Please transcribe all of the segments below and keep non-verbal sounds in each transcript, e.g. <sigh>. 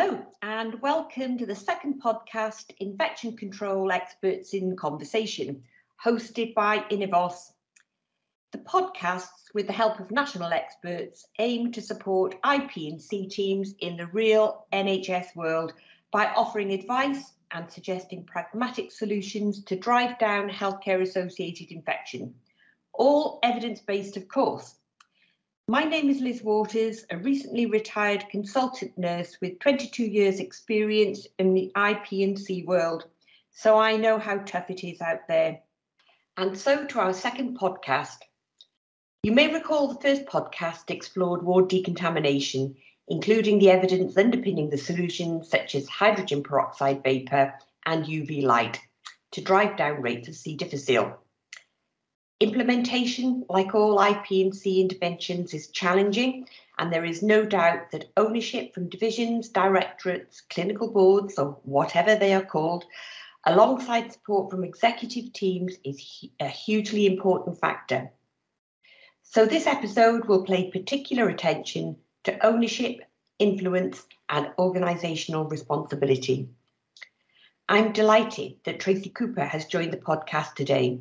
Hello, and welcome to the second podcast, Infection Control Experts in Conversation, hosted by Inivos. The podcasts, with the help of national experts, aim to support IP&C teams in the real NHS world by offering advice and suggesting pragmatic solutions to drive down healthcare associated infection. All evidence based, of course. My name is Liz Waters, a recently retired consultant nurse with 22 years experience in the IP&C world, so I know how tough it is out there. And so to our second podcast. You may recall the first podcast explored ward decontamination, including the evidence underpinning the solutions such as hydrogen peroxide vapour and UV light to drive down rates of C. difficile. Implementation, like all IP&C interventions, is challenging, and there is no doubt that ownership from divisions, directorates, clinical boards, or whatever they are called, alongside support from executive teams is a hugely important factor. So this episode will pay particular attention to ownership, influence and organisational responsibility. I'm delighted that Tracey Cooper has joined the podcast today.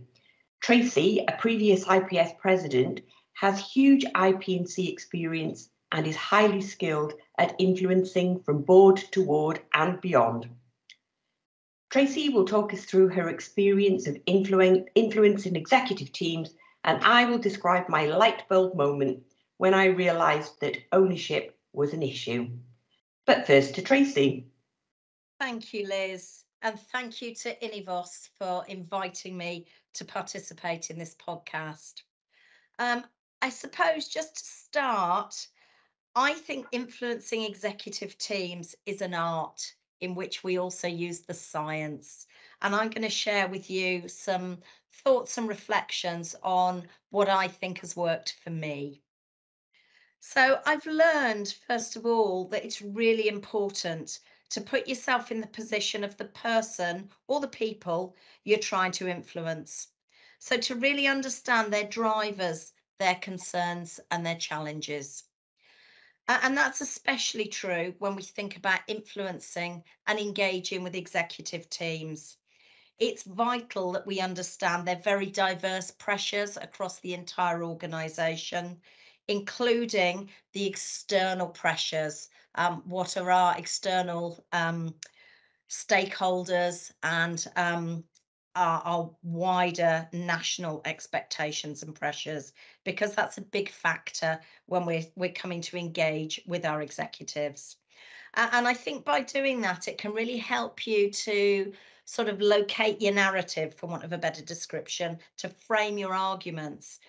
Tracey, a previous IPS president, has huge IP&C experience and is highly skilled at influencing from board to ward and beyond. Tracey will talk us through her experience of influencing executive teams, and I will describe my light bulb moment when I realised that ownership was an issue. But first to Tracey. Thank you, Liz. And thank you to Inivos for inviting me to participate in this podcast. Um, I suppose just to start, I think influencing executive teams is an art in which we also use the science. And I'm going to share with you some thoughts and reflections on what I think has worked for me. So I've learned, first of all, that it's really important to put yourself in the position of the person or the people you're trying to influence. So to really understand their drivers, their concerns and their challenges. And that's especially true when we think about influencing and engaging with executive teams. It's vital that we understand their very diverse pressures across the entire organisation, including the external pressures um, what are our external um, stakeholders and um, our, our, wider national expectations and pressures, because that's a big factor when we're, we're coming to engage with our executives. And I think by doing that, it can really help you to sort of locate your narrative, for want of a better description, to frame your arguments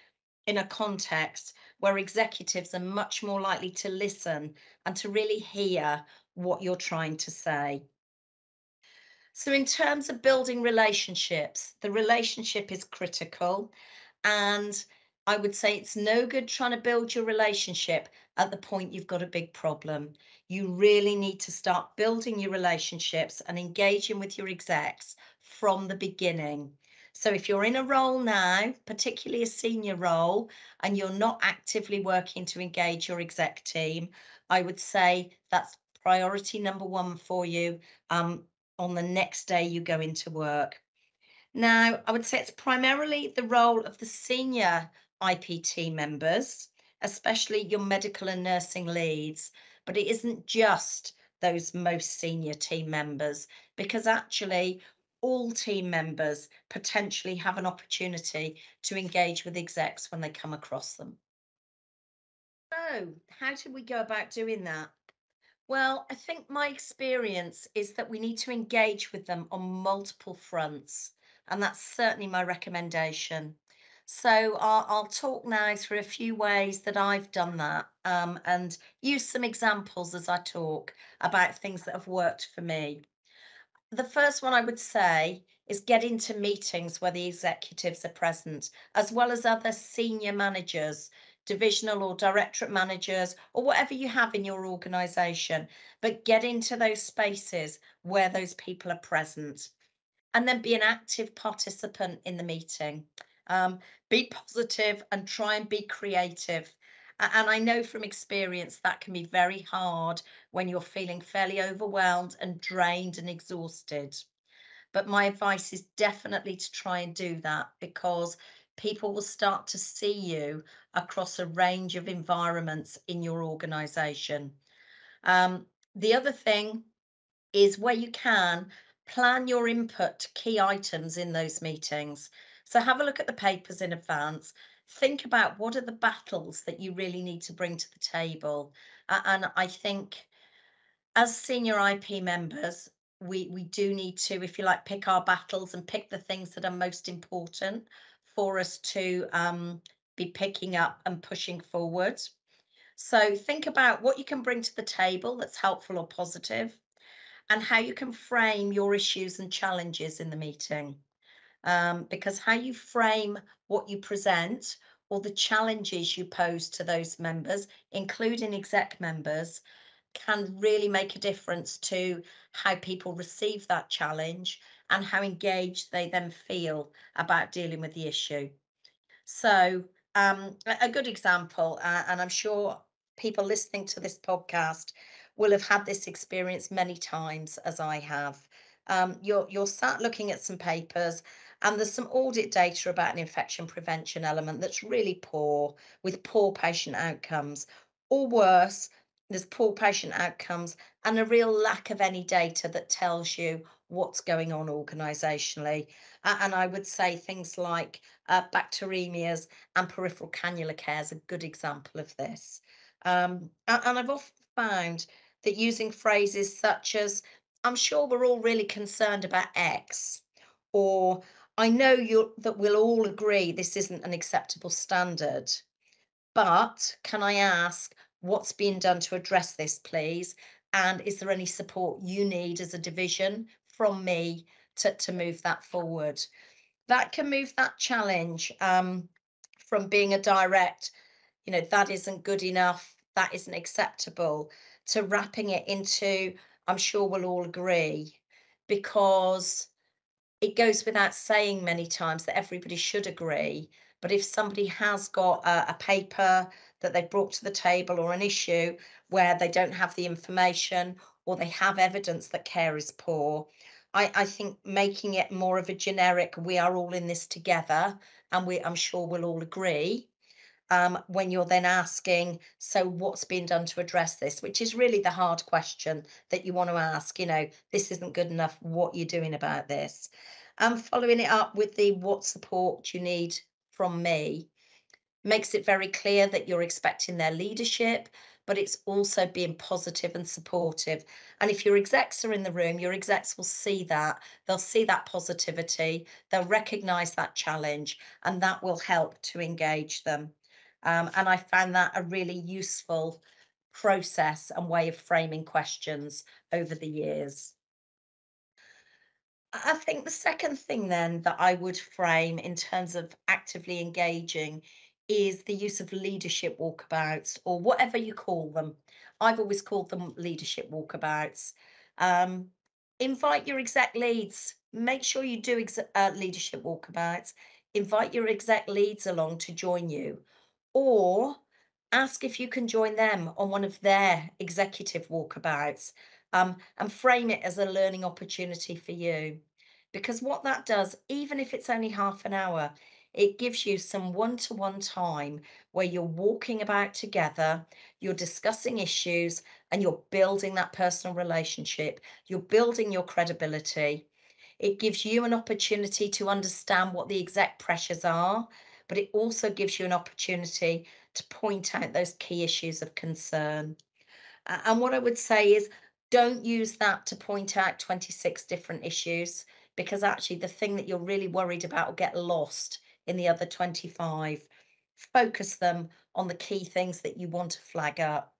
in a context where executives are much more likely to listen and to really hear what you're trying to say. So, in terms of building relationships, the relationship is critical. And I would say it's no good trying to build your relationship at the point you've got a big problem. You really need to start building your relationships and engaging with your execs from the beginning. So if you're in a role now, particularly a senior role, and you're not actively working to engage your exec team, I would say that's priority number one for you um, on the next day you go into work. Now, I would say it's primarily the role of the senior IPT members, especially your medical and nursing leads, but it isn't just those most senior team members because actually all team members potentially have an opportunity to engage with execs when they come across them. So, how do we go about doing that? Well, I think my experience is that we need to engage with them on multiple fronts, and that's certainly my recommendation. So I'll, I'll talk now through a few ways that I've done that um, and use some examples as I talk about things that have worked for me the first one I would say is get into meetings where the executives are present, as well as other senior managers, divisional or directorate managers, or whatever you have in your organisation. But get into those spaces where those people are present. And then be an active participant in the meeting. Um, be positive and try and be creative. And I know from experience that can be very hard when you're feeling fairly overwhelmed and drained and exhausted. But my advice is definitely to try and do that because people will start to see you across a range of environments in your organization. Um, the other thing is where you can, plan your input to key items in those meetings. So have a look at the papers in advance. Think about what are the battles that you really need to bring to the table. and I think as senior IP members, we we do need to, if you like, pick our battles and pick the things that are most important for us to um, be picking up and pushing forward. So think about what you can bring to the table that's helpful or positive, and how you can frame your issues and challenges in the meeting. Um, because how you frame what you present or the challenges you pose to those members, including exec members, can really make a difference to how people receive that challenge and how engaged they then feel about dealing with the issue. So, um, a good example, uh, and I'm sure people listening to this podcast will have had this experience many times, as I have. Um, you're you're sat looking at some papers, and there's some audit data about an infection prevention element that's really poor, with poor patient outcomes, or worse, there's poor patient outcomes and a real lack of any data that tells you what's going on organisationally. Uh, and I would say things like uh, bacteremias and peripheral cannula care is a good example of this. Um, and, and I've often found that using phrases such as, I'm sure we're all really concerned about X, or I know that we'll all agree this isn't an acceptable standard. But can I ask what's being done to address this, please? And is there any support you need as a division from me to, to move that forward? That can move that challenge um, from being a direct, you know, that isn't good enough, that isn't acceptable, to wrapping it into, I'm sure we'll all agree, because it goes without saying many times that everybody should agree. But if somebody has got a, a, paper that they brought to the table or an issue where they don't have the information or they have evidence that care is poor, I, I think making it more of a generic, we are all in this together, and we I'm sure we'll all agree. Um, when you're then asking, so what's been done to address this, which is really the hard question that you want to ask, you know, this isn't good enough, what you're doing about this? And um, following it up with the what support you need from me makes it very clear that you're expecting their leadership, but it's also being positive and supportive. And if your execs are in the room, your execs will see that. They'll see that positivity, they'll recognize that challenge, and that will help to engage them. Um, and I found that a really useful process and way of framing questions over the years. I think the second thing then that I would frame in terms of actively engaging is the use of leadership walkabouts or whatever you call them. I've always called them leadership walkabouts. Um, invite your exec leads. Make sure you do uh, leadership walkabouts. Invite your exec leads along to join you or ask if you can join them on one of their executive walkabouts um, and frame it as a learning opportunity for you. Because what that does, even if it's only half an hour, it gives you some one to one time where you're walking about together, you're discussing issues, and you're building that personal relationship. You're building your credibility. It gives you an opportunity to understand what the exec pressures are but it also gives you an opportunity to point out those key issues of concern. And what I would say is don't use that to point out 26 different issues because actually the thing that you're really worried about will get lost in the other 25. Focus them on the key things that you want to flag up.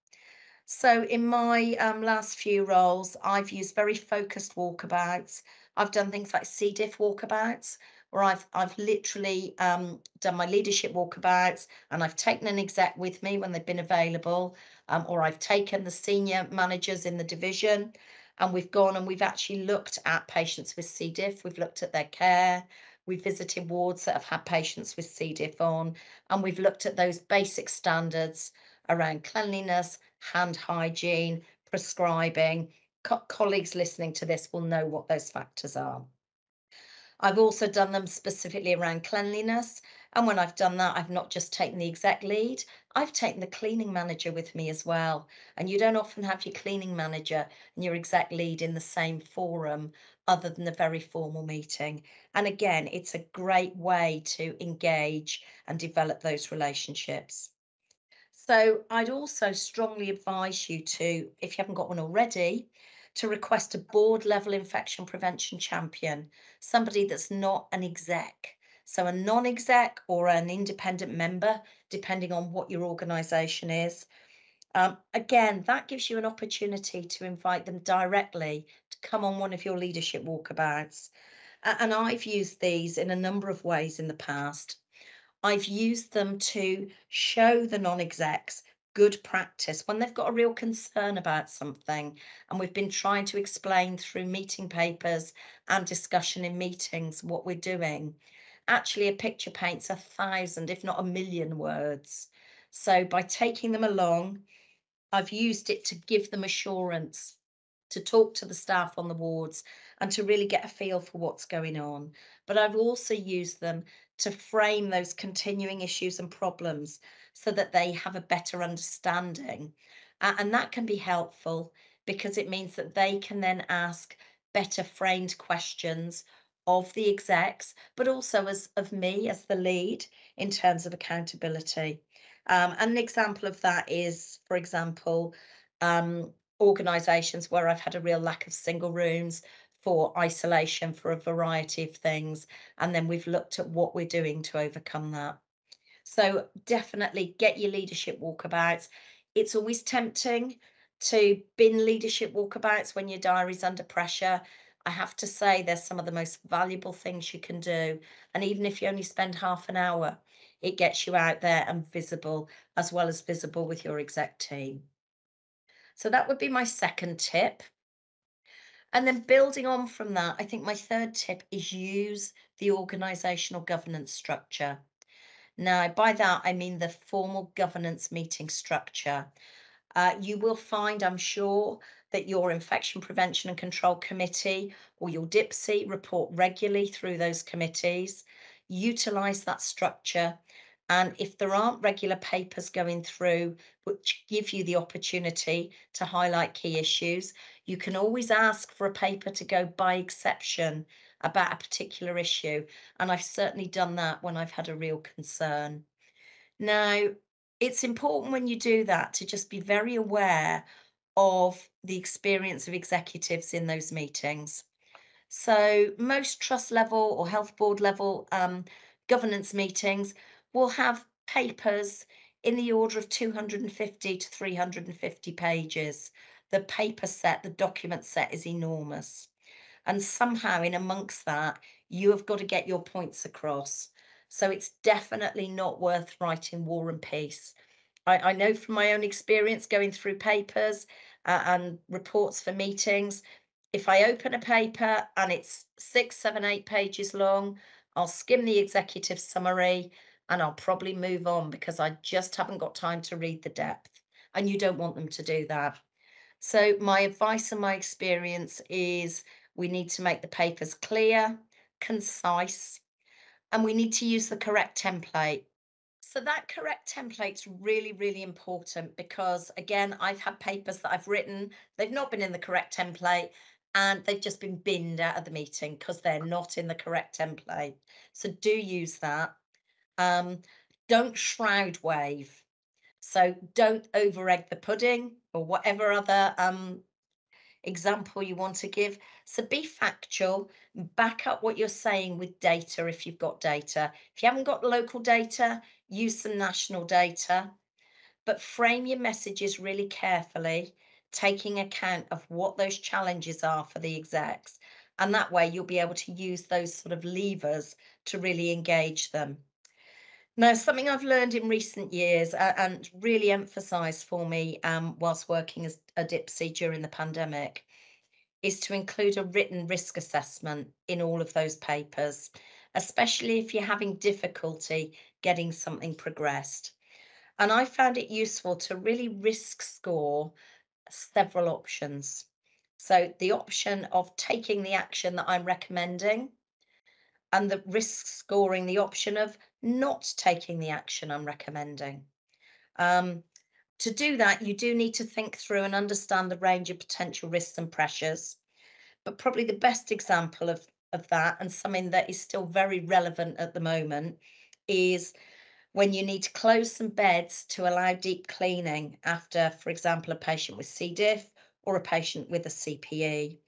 So in my um, last few roles, I've used very focused walkabouts. I've done things like C. diff walkabouts, where I've I've literally um, done my leadership walkabouts and I've taken an exec with me when they've been available, um, or I've taken the senior managers in the division and we've gone and we've actually looked at patients with C. diff. We've looked at their care. We've visited wards that have had patients with C. diff on, and we've looked at those basic standards around cleanliness, hand hygiene, prescribing. Co colleagues listening to this will know what those factors are. I've also done them specifically around cleanliness. And when I've done that, I've not just taken the exec lead, I've taken the cleaning manager with me as well. And you don't often have your cleaning manager and your exec lead in the same forum other than the very formal meeting. And again, it's a great way to engage and develop those relationships. So I'd also strongly advise you to, if you haven't got one already, to request a board level infection prevention champion, somebody that's not an exec. So a non-exec or an independent member, depending on what your organisation is. Um, again, that gives you an opportunity to invite them directly to come on one of your leadership walkabouts. And I've used these in a number of ways in the past. I've used them to show the non-execs good practice when they've got a real concern about something. And we've been trying to explain through meeting papers and discussion in meetings what we're doing. Actually, a picture paints a thousand, if not a million words. So by taking them along, I've used it to give them assurance, to talk to the staff on the wards and to really get a feel for what's going on. But I've also used them to frame those continuing issues and problems so that they have a better understanding. Uh, and that can be helpful because it means that they can then ask better framed questions of the execs, but also as of me as the lead in terms of accountability. Um, and an example of that is, for example, um, organisations where I've had a real lack of single rooms for isolation for a variety of things. And then we've looked at what we're doing to overcome that. So definitely get your leadership walkabouts. It's always tempting to bin leadership walkabouts when your diary's under pressure. I have to say, they're some of the most valuable things you can do. And even if you only spend half an hour, it gets you out there and visible, as well as visible with your exec team. So that would be my second tip. And then building on from that, I think my third tip is use the organizational governance structure. Now, by that, I mean the formal governance meeting structure. Uh, you will find, I'm sure, that your Infection Prevention and Control Committee or your DIPC report regularly through those committees. Utilise that structure. And if there aren't regular papers going through which give you the opportunity to highlight key issues, you can always ask for a paper to go by exception about a particular issue. And I've certainly done that when I've had a real concern. Now, it's important when you do that to just be very aware of the experience of executives in those meetings. So most trust level or health board level um, governance meetings will have papers in the order of 250 to 350 pages. The paper set, the document set is enormous. And somehow in amongst that, you have got to get your points across. So it's definitely not worth writing War and Peace. I, I know from my own experience going through papers uh, and reports for meetings, if I open a paper and it's six, seven, eight pages long, I'll skim the executive summary and I'll probably move on because I just haven't got time to read the depth. And you don't want them to do that. So my advice and my experience is we need to make the papers clear, concise, and we need to use the correct template. So that correct template's really, really important because again, I've had papers that I've written, they've not been in the correct template and they've just been binned out of the meeting because they're not in the correct template. So do use that. Um, don't shroud wave. So don't over egg the pudding or whatever other um, example you want to give. So be factual, back up what you're saying with data if you've got data. If you haven't got local data, use some national data, but frame your messages really carefully, taking account of what those challenges are for the execs. And that way you'll be able to use those sort of levers to really engage them. Now, something I've learned in recent years uh, and really emphasised for me um, whilst working as a DIPC during the pandemic is to include a written risk assessment in all of those papers, especially if you're having difficulty getting something progressed. And I found it useful to really risk score several options. So the option of taking the action that I'm recommending and the risk scoring the option of not taking the action I'm recommending. Um, to do that, you do need to think through and understand the range of potential risks and pressures. But probably the best example of, of that, and something that is still very relevant at the moment, is when you need to close some beds to allow deep cleaning after, for example, a patient with C. diff or a patient with a CPE.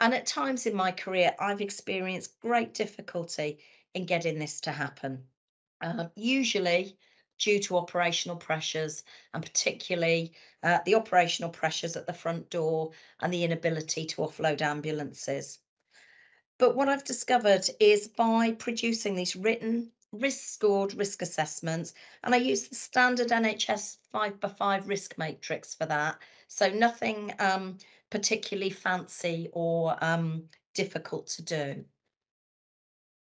And at times in my career, I've experienced great difficulty in getting this to happen. Um, usually due to operational pressures and particularly uh, the operational pressures at the front door and the inability to offload ambulances. But what I've discovered is by producing these written risk scored risk assessments, and I use the standard NHS 5 by 5 risk matrix for that. So nothing um, particularly fancy or um, difficult to do.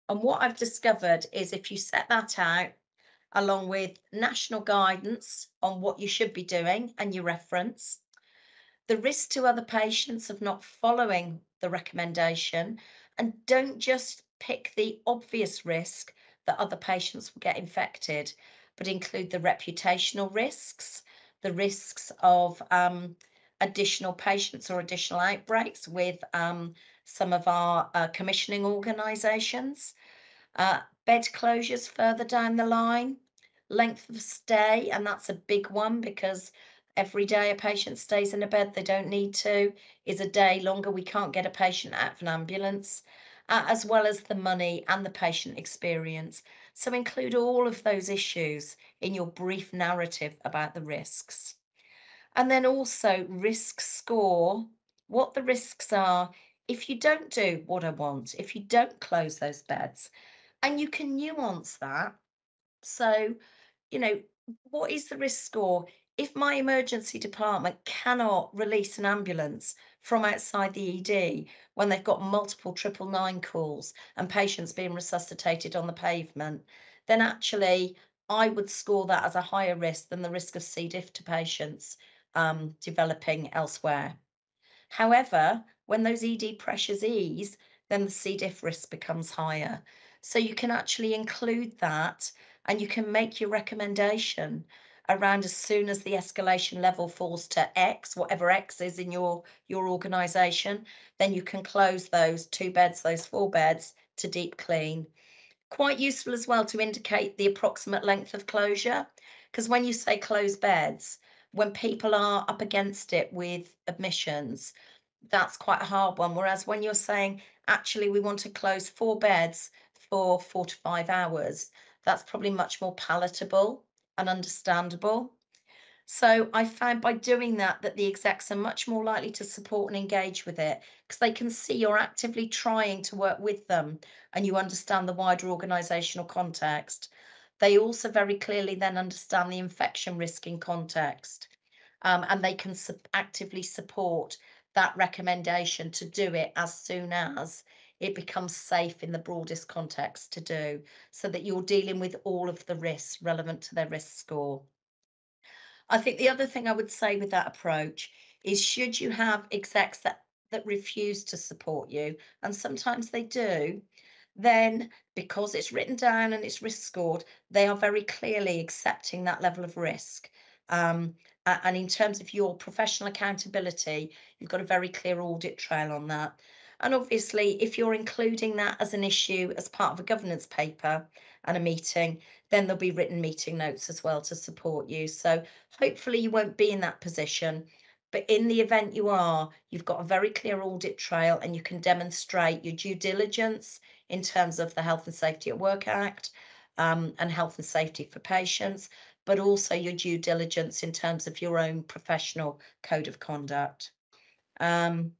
And what I've discovered is if you set that out along with national guidance on what you should be doing and your reference, the risk to other patients of not following the recommendation, and don't just pick the obvious risk that other patients will get infected, but include the reputational risks, the risks of um, additional patients or additional outbreaks with um, some of our uh, commissioning organisations, uh, bed closures further down the line, length of stay, and that's a big one because every day a patient stays in a bed they don't need to is a day longer we can't get a patient out of an ambulance, uh, as well as the money and the patient experience. So include all of those issues in your brief narrative about the risks. And then also risk score what the risks are if you don't do what I want, if you don't close those beds. And you can nuance that. So, you know, what is the risk score? If my emergency department cannot release an ambulance from outside the ED when they've got multiple triple nine calls and patients being resuscitated on the pavement, then actually I would score that as a higher risk than the risk of C. diff to patients um, developing elsewhere. However, when those ED pressures ease, then the C. diff risk becomes higher. So you can actually include that and you can make your recommendation around as soon as the escalation level falls to X, whatever X is in your, your organisation, then you can close those two beds, those four beds to deep clean. Quite useful as well to indicate the approximate length of closure, because when you say close beds, when people are up against it with admissions, that's quite a hard one. Whereas when you're saying, actually, we want to close four beds for four to five hours, that's probably much more palatable and understandable. So I found by doing that that the execs are much more likely to support and engage with it because they can see you're actively trying to work with them and you understand the wider organisational context. They also very clearly then understand the infection risk in context um, and they can su- actively support that recommendation to do it as soon as it becomes safe in the broadest context to do so that you're dealing with all of the risks relevant to their risk score. I think the other thing I would say with that approach is should you have execs that that refuse to support you, and sometimes they do, then because it's written down and it's risk scored, they are very clearly accepting that level of risk. Um, and in terms of your professional accountability, you've got a very clear audit trail on that. And obviously, if you're including that as an issue as part of a governance paper and a meeting, then there'll be written meeting notes as well to support you. So hopefully you won't be in that position. But in the event you are, you've got a very clear audit trail and you can demonstrate your due diligence in terms of the Health and Safety at Work Act um, and health and safety for patients, but also your due diligence in terms of your own professional code of conduct. Um,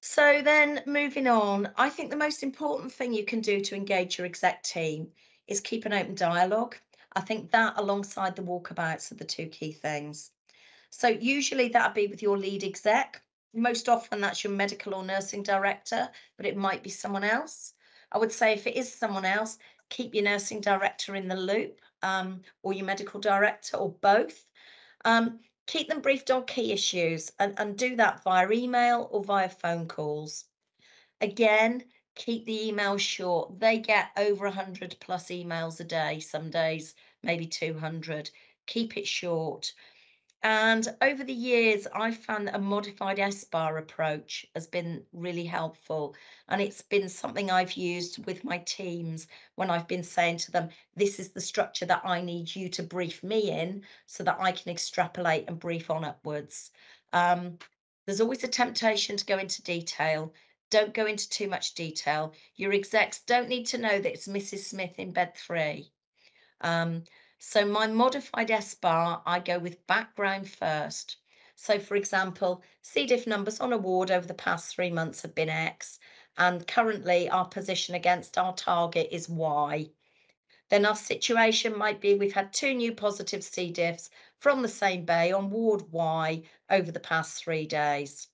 so then moving on, I think the most important thing you can do to engage your exec team is keep an open dialogue. I think that alongside the walkabouts are the two key things. So usually that'd be with your lead exec. Most often that's your medical or nursing director, but it might be someone else. I would say if it is someone else, keep your nursing director in the loop um, or your medical director or both. Um, keep them briefed on key issues and, and do that via email or via phone calls. Again, keep the emails short. They get over 100 plus emails a day, some days, maybe 200. Keep it short. And over the years, I've found that a modified SBAR approach has been really helpful. And it's been something I've used with my teams when I've been saying to them, this is the structure that I need you to brief me in so that I can extrapolate and brief on upwards. Um, there's always a temptation to go into detail. Don't go into too much detail. Your execs don't need to know that it's Mrs. Smith in bed three. Um, so my modified SBAR, I go with background first. So for example, C. diff numbers on a ward over the past three months have been X, and currently our position against our target is Y. Then our situation might be we've had two new positive C. diffs from the same bay on ward Y over the past three days.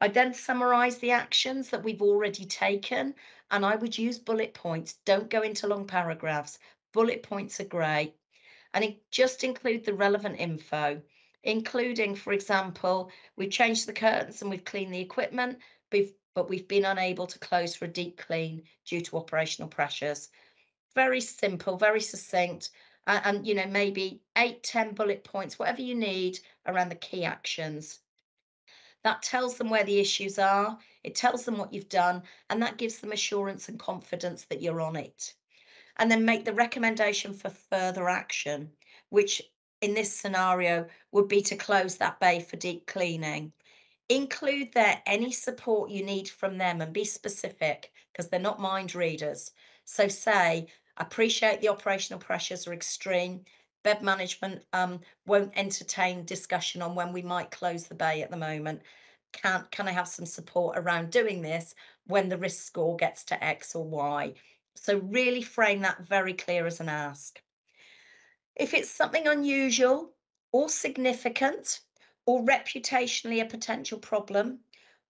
I then summarise the actions that we've already taken, and I would use bullet points. Don't go into long paragraphs. Bullet points are great and just include the relevant info, including, for example, we've changed the curtains and we've cleaned the equipment, but we've been unable to close for a deep clean due to operational pressures. Very simple, very succinct, uh, and you know maybe eight, ten bullet points, whatever you need around the key actions. That tells them where the issues are, it tells them what you've done, and that gives them assurance and confidence that you're on it and then make the recommendation for further action, which in this scenario would be to close that bay for deep cleaning. Include there any support you need from them and be specific because they're not mind readers. So say, appreciate the operational pressures are extreme. Bed management um, won't entertain discussion on when we might close the bay at the moment. Can, can I have some support around doing this when the risk score gets to X or Y? So really frame that very clear as an ask. If it's something unusual or significant or reputationally a potential problem,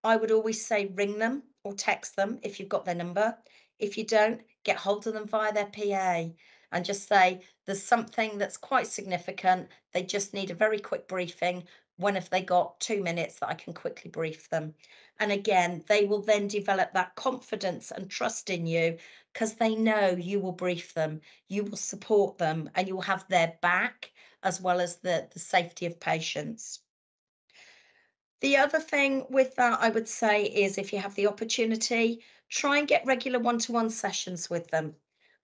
I would always say ring them or text them if you've got their number. If you don't, get hold of them via their PA and just say there's something that's quite significant. They just need a very quick briefing when have they got two minutes that I can quickly brief them? And again, they will then develop that confidence and trust in you because they know you will brief them, you will support them, and you will have their back as well as the, the safety of patients. The other thing with that, I would say, is if you have the opportunity, try and get regular one to one sessions with them.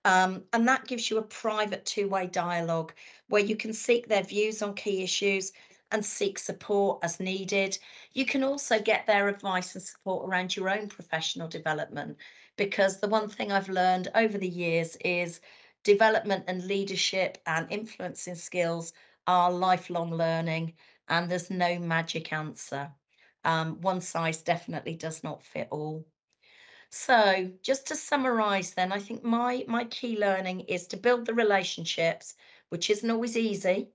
Um, and that gives you a private two way dialogue where you can seek their views on key issues and seek support as needed. You can also get their advice and support around your own professional development because the one thing I've learned over the years is development and leadership and influencing skills are lifelong learning and there's no magic answer. Um, one size definitely does not fit all. So just to summarize then, I think my, my key learning is to build the relationships, which isn't always easy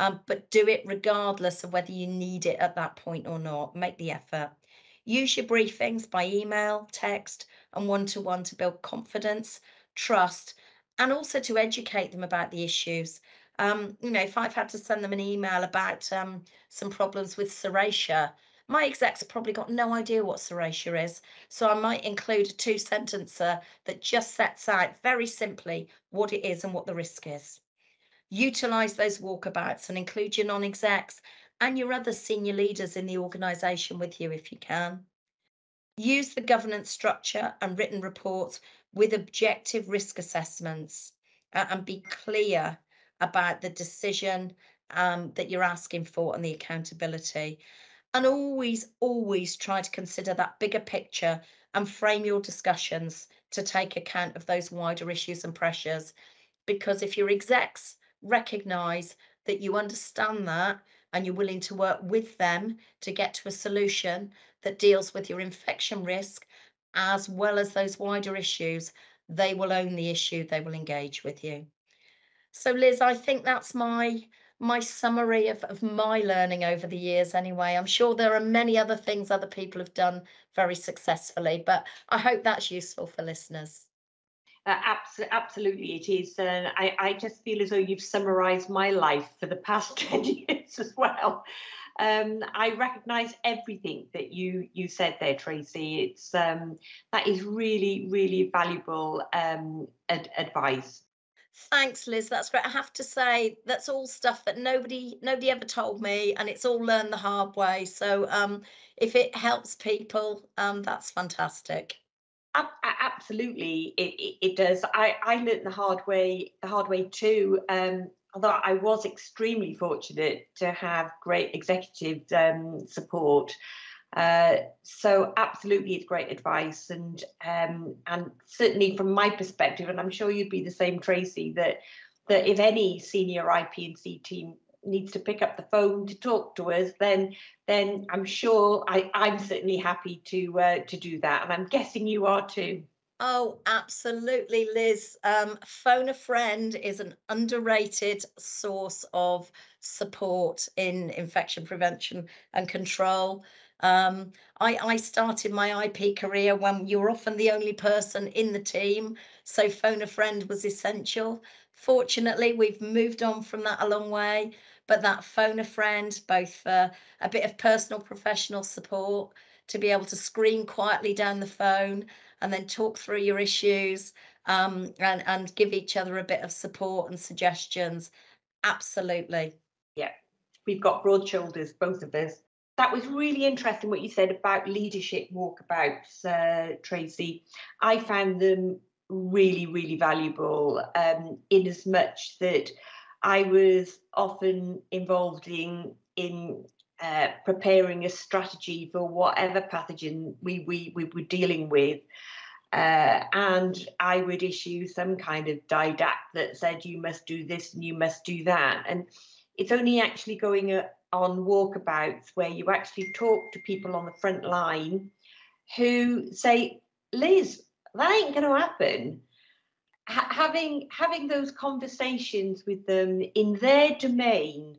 um, but do it regardless of whether you need it at that point or not. Make the effort. Use your briefings by email, text, and one to one to build confidence, trust, and also to educate them about the issues. Um, you know, if I've had to send them an email about um, some problems with serratia, my execs have probably got no idea what serratia is. So I might include a two sentencer that just sets out very simply what it is and what the risk is utilize those walkabouts and include your non-execs and your other senior leaders in the organisation with you if you can. Use the governance structure and written reports with objective risk assessments uh, and be clear about the decision um, that you're asking for and the accountability. And always, always try to consider that bigger picture and frame your discussions to take account of those wider issues and pressures. Because if your execs recognize that you understand that and you're willing to work with them to get to a solution that deals with your infection risk as well as those wider issues, they will own the issue, they will engage with you. So Liz, I think that's my my summary of, of my learning over the years anyway. I'm sure there are many other things other people have done very successfully, but I hope that's useful for listeners. Uh, abs- absolutely, it is. And I, I just feel as though you've summarised my life for the past <laughs> 10 years as well. Um, I recognise everything that you you said there, Tracey. It's um, that is really, really valuable um, ad- advice. Thanks, Liz. That's great. I have to say that's all stuff that nobody nobody ever told me, and it's all learned the hard way. So um, if it helps people, um, that's fantastic. Absolutely, it, it, it, does. I, I learned the hard way the hard way too. Um, although I was extremely fortunate to have great executive um, support. Uh, so absolutely, it's great advice, and um, and certainly from my perspective, and I'm sure you'd be the same, Tracey, that that if any senior IP&C team needs to pick up the phone to talk to us, then then I'm sure I, I'm certainly happy to uh, to do that, and I'm guessing you are too. Oh, absolutely, Liz. Um, phone a friend is an underrated source of support in infection prevention and control. Um, I, I started my IP career when you were often the only person in the team, so phone a friend was essential. Fortunately, we've moved on from that a long way, but that phone a friend, both for a bit of personal professional support, to be able to scream quietly down the phone and then talk through your issues um, and, and give each other a bit of support and suggestions. Absolutely. Yeah, we've got broad shoulders, both of us. That was really interesting what you said about leadership walkabouts, uh, Tracey. I found them really, really valuable um, in as much that I was often involved in in uh, preparing a strategy for whatever pathogen we, we, we were dealing with. Uh, and I would issue some kind of didact that said, you must do this and you must do that. And it's only actually going uh, on walkabouts where you actually talk to people on the front line who say, Liz, that ain't going to happen. Having having those conversations with them in their domain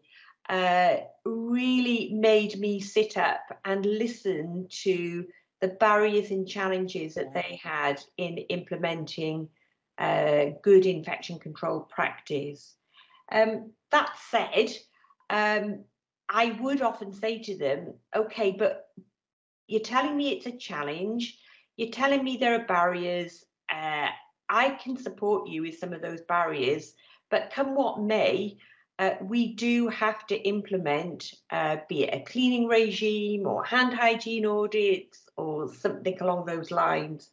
uh, really made me sit up and listen to the barriers and challenges that they had in implementing uh, good infection control practice. Um, that said, um, I would often say to them, okay, but you're telling me it's a challenge, you're telling me there are barriers. Uh, I can support you with some of those barriers, but come what may, uh, we do have to implement, uh, be it a cleaning regime or hand hygiene audits or something along those lines.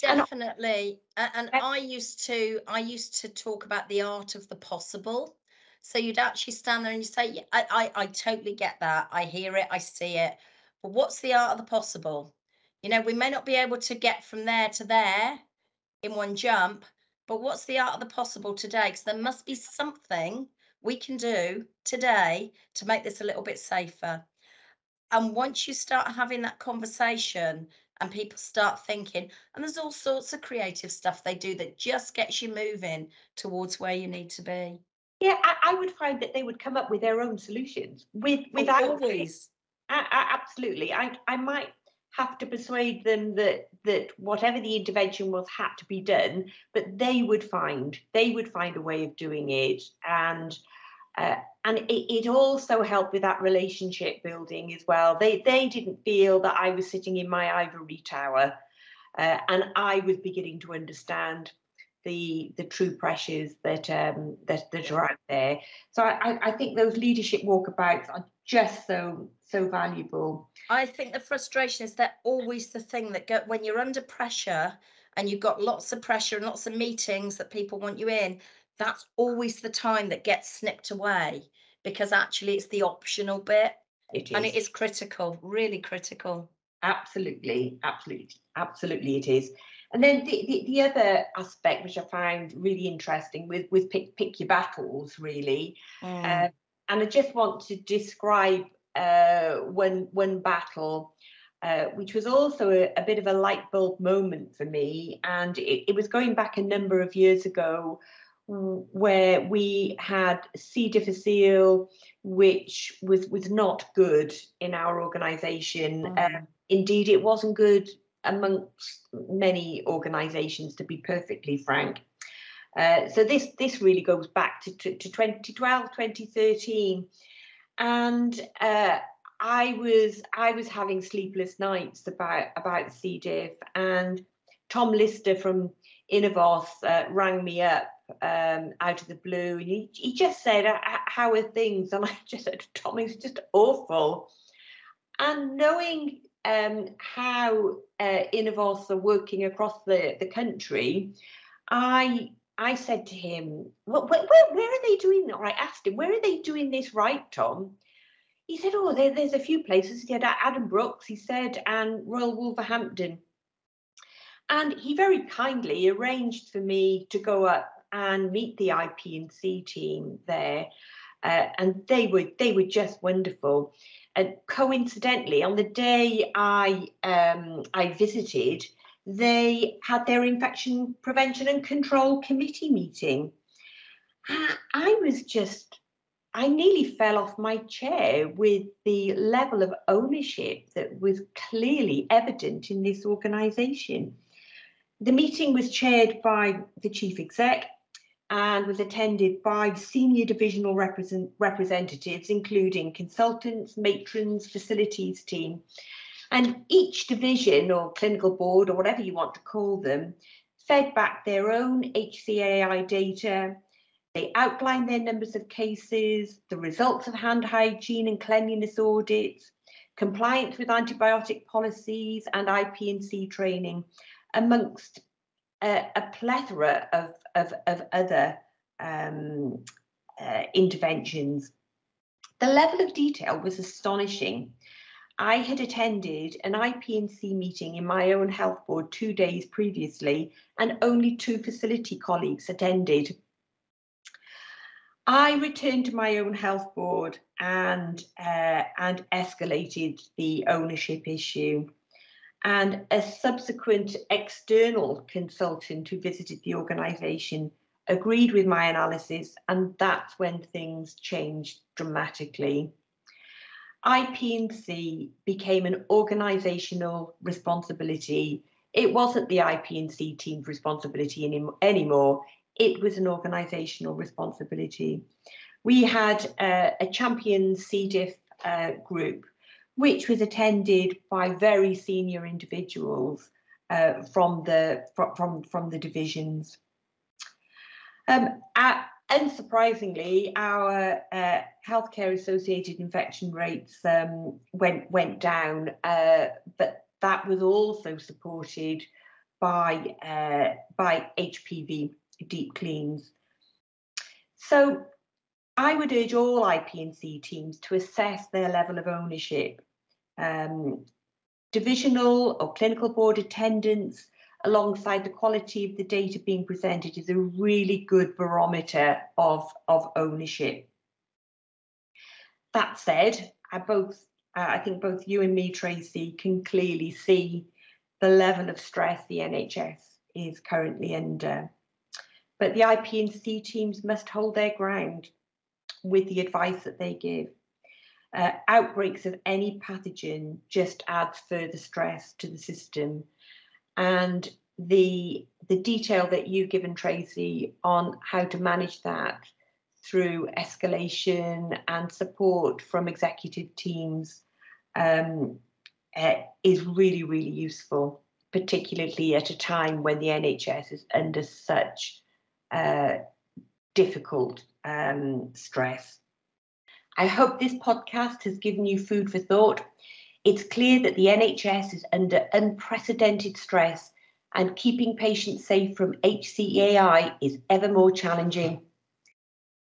Definitely, and, and I used to I used to talk about the art of the possible. So you'd actually stand there and you say, yeah, I, I, I totally get that. I hear it, I see it. But what's the art of the possible? You know, we may not be able to get from there to there in one jump, but what's the art of the possible today? Because there must be something we can do today to make this a little bit safer. And once you start having that conversation and people start thinking, and there's all sorts of creative stuff they do that just gets you moving towards where you need to be. Yeah, I, I would find that they would come up with their own solutions with oh, without always. I, I, absolutely. I I might have to persuade them that that whatever the intervention was had to be done, but they would find they would find a way of doing it, and uh, and it, it, also helped with that relationship building as well. They they didn't feel that I was sitting in my ivory tower, uh, and I was beginning to understand the the true pressures that um, that that are out there. So I, I think those leadership walkabouts are just so so valuable. I think the frustration is they're always the thing that go when you're under pressure and you've got lots of pressure and lots of meetings that people want you in. That's always the time that gets snipped away because actually it's the optional bit. It. And it is critical, really critical. Absolutely, absolutely, absolutely, it is. And then the, the, the, other aspect which I found really interesting with with pick, pick your battles really, mm. uh, and I just want to describe uh, one one battle, uh, which was also a, a, bit of a light bulb moment for me, and it, it was going back a number of years ago where we had C. difficile, which was was not good in our organisation. Mm. Um, indeed, it wasn't good amongst many organisations, to be perfectly frank. Uh, so this this really goes back to, to, to 2012, 2013, and uh, I was I was having sleepless nights about about C diff, and Tom Lister from Inivos uh, rang me up um, out of the blue, and he, he just said, "How are things?" And I <laughs> just said, "Tom, it's just awful." And knowing um, how uh, are working across the, the country, I I said to him, well, where, where, are they doing that? I asked him, where are they doing this right, Tom? He said, oh, there, there's a few places. He had Adam Brooks, he said, and Royal Wolverhampton. And he very kindly arranged for me to go up and meet the IP&C team there. Uh, and they were they were just wonderful. And coincidentally, on the day I um, I visited, they had their infection prevention and control committee meeting. I was just, I nearly fell off my chair with the level of ownership that was clearly evident in this organisation. The meeting was chaired by the chief exec and was attended by senior divisional represent, representatives, including consultants, matrons, facilities team, and each division or clinical board or whatever you want to call them fed back their own HCAI data. They outlined their numbers of cases, the results of hand hygiene and cleanliness audits, compliance with antibiotic policies and IP&C training, amongst a, a plethora of, of, of other um, uh, interventions. The level of detail was astonishing I had attended an IP&C meeting in my own health board two days previously, and only two facility colleagues attended. I returned to my own health board and uh, and escalated the ownership issue. And a subsequent external consultant who visited the organisation agreed with my analysis, and that's when things changed dramatically. IP&C became an organisational responsibility. It wasn't the IP&C team's responsibility any, anymore. It was an organisational responsibility. We had uh, a champion C. diff uh, group, which was attended by very senior individuals uh, from the from from the divisions. Um, at, unsurprisingly, our uh, healthcare associated infection rates um, went went down, uh, but that was also supported by uh, by HPV deep cleans. So I would urge all IP&C teams to assess their level of ownership. Um, divisional or clinical board attendance alongside the quality of the data being presented is a really good barometer of, of ownership. That said, I both uh, I think both you and me, Tracey, can clearly see the level of stress the NHS is currently under. But the IP&C teams must hold their ground with the advice that they give. Uh, outbreaks of any pathogen just adds further stress to the system and the the detail that you've given Tracey on how to manage that through escalation and support from executive teams um, uh, is really, really useful, particularly at a time when the NHS is under such uh, difficult um, stress. I hope this podcast has given you food for thought it's clear that the NHS is under unprecedented stress and keeping patients safe from HCAI is ever more challenging.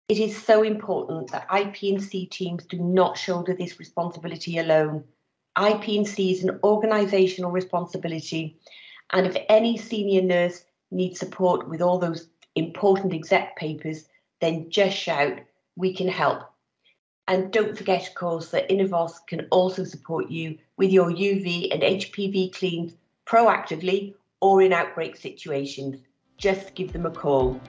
It is so important that IP&C teams do not shoulder this responsibility alone. IP&C is an organisational responsibility, and if any senior nurse needs support with all those important exec papers, then just shout, we can help. And don't forget, of course, that Inivos can also support you with your UV and HPV cleans proactively or in outbreak situations. Just give them a call.